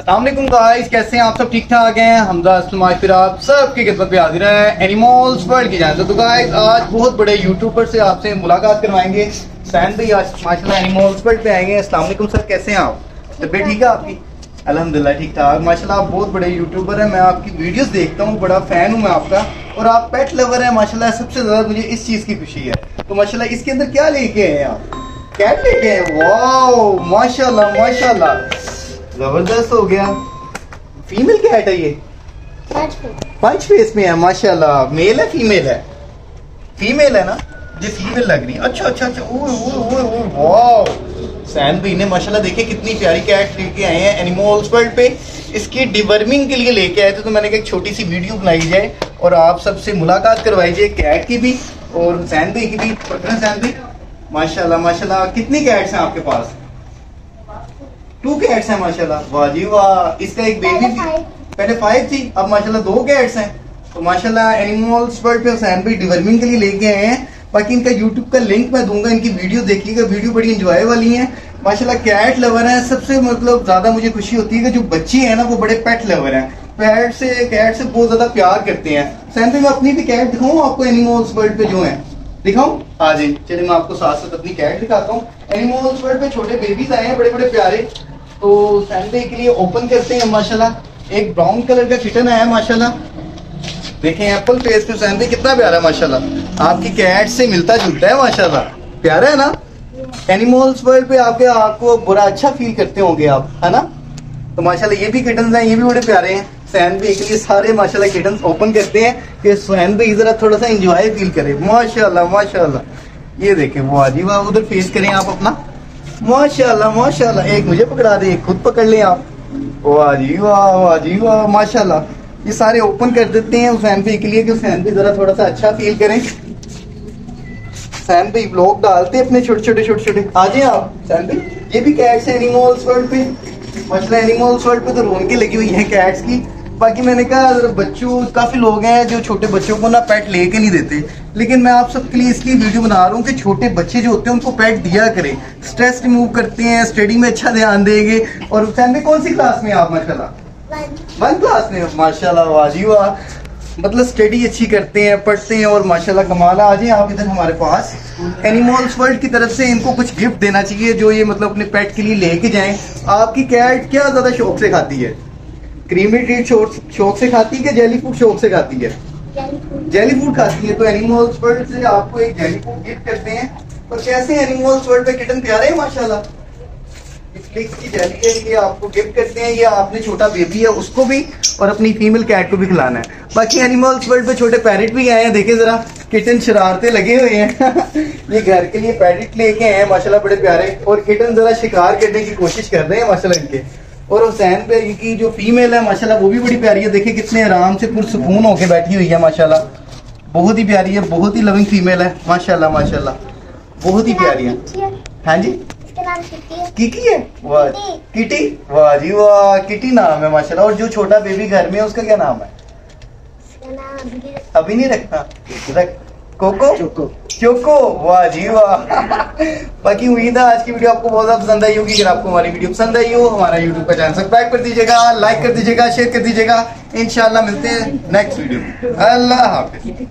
अस्सलाम गाइस कैसे हैं आप सब? ठीक ठाक हैं? हमजा असलम फिर आप सबकी खिदमत पे हाजिर है एनिमल्स वर्ल्ड की जान तो गाइस आज बहुत बड़े यूट्यूबर से आपसे मुलाकात करवाएँगे। सैन भाई आज माशाल्लाह एनिमल्स वर्ल्ड पे आएँगे। अस्सलाम सर, कैसे हैं आप? तबीयत ठीक है आपकी? अल्हम्दुलिल्लाह ठीक ठाक माशाल्लाह आप बहुत बड़े यूट्यूबर हैं। मैं आपकी वीडियोस देखता हूँ, बड़ा फ़ैन हूँ मैं आपका। और आप पेट लवर हैं, माशाल्लाह सबसे ज़्यादा मुझे इस चीज़ की खुशी है। तो माशाल्लाह इसके अंदर क्या लेके आए हैं आप? कैट लेके आए वाह माशाल्लाह। ज़बरदस्त हो गया। फीमेल कैट है ये? पंच फेस में है माशाल्लाह। मेल है फीमेल है? फीमेल है ना? ये फीमेल लग रही है। अच्छा अच्छा अच्छा। ओए ओए ओए वाओ सैन भाई ने माशाल्लाह देखिए कितनी प्यारी कैट लेके आए हैं एनिमल्स वर्ल्ड पे। इसकी डिवर्मिंग के लिए लेके आए थे तो मैंने कहा एक छोटी सी वीडियो बनाई जाए और आप सबसे मुलाकात करवाई जाए कैट की भी और सैन भाई की भी सैन भाई माशाल्लाह माशाल्लाह। कितनी कैट्स हैं आपके पास? टू कैट्स हैं माशाल्लाह। वाह जी वाह। इसका एक बेबी थी पहले फाइव थी अब माशाल्लाह दो कैट्स हैं। तो माशाल्लाह एनिमल्स वर्ल्ड पे हुसैन भाई डिवर्मिंग के लिए लेके आए हैं। बाकी इनका यूट्यूब का लिंक मैं दूँगा इनकी वीडियो देखिएगा। वीडियो बड़ी इंजॉय वाली है। माशाल्लाह कैट लवर है। सबसे मतलब ज़्यादा मुझे खुशी होती है कि जो बच्चे है ना वो बड़े पेट लवर हैं। पेट से कैट से बहुत ज़्यादा प्यार करते हैं। सैन भाई मैं अपनी भी कैट दिखाऊँ आपको एनिमल्स वर्ल्ड पे जो है? दिखाऊँ? आ जाए चलिए मैं आपको साथ साथ अपनी कैट दिखाता हूँ। एनिमल्स वर्ल्ड पे छोटे बेबीज आए हैं बड़े बड़े प्यारे। तो संडे के लिए ओपन करते हैं, माशाल्लाह। एक ब्राउन कलर का किटन आया, माशाल्लाह। देखें एप्पल फेस पे सैंडे कितना प्यारा है, माशाल्लाह। आपकी कैट से मिलता जुलता है, माशाल्लाह। प्यारा है ना? एनिमल्स वर्ल्ड पे आपके आपको बुरा अच्छा फील करते होंगे आप, है ना? तो माशाल्लाह, ये भी किटन हैं, ये भी बड़े प्यारे हैं। सैन भाई के लिए सारे, माशाल्लाह किटन ओपन करते हैं कि सैन भाई जरा थोड़ा सा इंजॉय फील करे। माशाल्लाह माशाल्लाह। ये देखें, वो आजी वाह उधर फेस करें आप अपना। माशाल्लाह माशाल्लाह। एक मुझे पकड़ा दे, खुद पकड़ ले आप। वाह जी वाह वाह जी वाह माशाल्लाह। ये सारे ओपन कर देते हैं हुसैन भाई के लिए कि हुसैन भाई जरा थोड़ा सा अच्छा फील करें। सैन भाई ब्लॉग डालते हैं अपने छोटे छोटे छोटे छोटे आ जाए आप सैन भाई ये भी कैट्स एनिमल्स वर्ल्ड पे मसला एनिमल्स वर्ल्ड पे तो रोनकी लगी हुई है कैट्स की। बाकी मैंने कहा बच्चों काफ़ी लोग हैं जो छोटे बच्चों को ना पेट लेके नहीं देते। लेकिन मैं आप सबके लिए इसलिए वीडियो बना रहा हूँ कि छोटे बच्चे जो होते हैं उनको पेट दिया करें। स्ट्रेस रिमूव करते हैं स्टडी में अच्छा ध्यान देंगे। और फैमिली कौन सी क्लास में आप माशाल्लाह? वन क्लास में? माशाल्लाह वाजी वाह मतलब स्टडी अच्छी करते हैं पढ़ते हैं और माशाल्लाह कमाल। आ जाए आप इधर हमारे पास। एनिमल्स वर्ल्ड की तरफ़ से इनको कुछ गिफ्ट देना चाहिए जो ये मतलब अपने पेट के लिए लेके जाएँ। आपकी कैट क्या ज़्यादा शौक से खाती है? क्रीमी ट्रीट शौक से खाती है जेली फ़ूड शौक से खाती है? जेली फ़ूड खाती है तो एनिमल्स वर्ल्ड से आपको एक जेली फ़ूड गिफ्ट करते हैं। और कैसे एनिमल्स वर्ल्ड पे किटन प्यारे हैं, माशाल्लाह? की जेली है ये आपको गिफ्ट करते हैं। ये आपने छोटा बेबी है, उसको भी और अपनी फीमेल कैट को भी खिलाना है। बाकी एनिमल्स वर्ल्ड पे छोटे पैरेट भी आए हैं, देखे जरा किटन शरारते लगे हुए हैं। ये घर के लिए पैरेट लेके आए हैं, माशाल्लाह बड़े प्यारे। और किटन जरा शिकार करने की कोशिश कर रहे हैं, माशाल्लाह इनके। और हुसैन पे की जो फीमेल है माशाल्लाह वो भी बड़ी प्यारी है। देखिए कितने आराम से पुरसकून होके बैठी हुई है माशाल्लाह। बहुत ही प्यारी है बहुत ही लविंग फीमेल है माशाल्लाह माशाल्लाह। बहुत ही प्यारी है। हाँ। जी? किटी है। वाह किटी। वाह जी वाह किटी नाम है माशाल्लाह। और जो छोटा बेबी घर में है उसका क्या नाम है? अभी नहीं रखना रख कोको? चोको। चोको? वाह जी वाह। बाकी उम्मीद है आज की वीडियो आपको बहुत ज़्यादा पसंद आई होगी। अगर आपको हमारी वीडियो पसंद आई हो हमारा यूट्यूब का चैनल सब्सक्राइब कर दीजिएगा लाइक कर दीजिएगा शेयर कर दीजिएगा। इंशाल्लाह मिलते हैं नेक्स्ट वीडियो अल्लाह हाफिज।